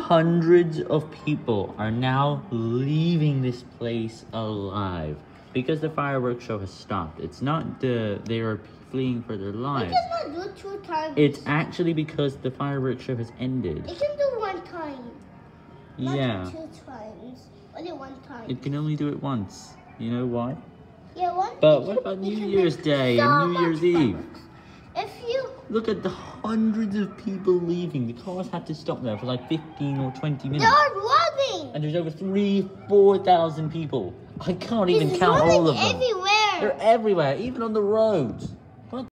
Hundreds of people are now leaving this place alive because the fireworks show has stopped. It's not the they are fleeing for their lives. not do two times. It's actually because the fireworks show has ended. It can do one time. Not Yeah, two times. Only one time. it can only do it once. You know why? yeah, one. But what about New Year's Day so and New Year's Eve? fireworks. Look at the hundreds of people leaving. The cars had to stop there for like 15 or 20 minutes. They're running. And there's over three, 4,000 people. I can't even count all of them. everywhere. They're everywhere, even on the roads.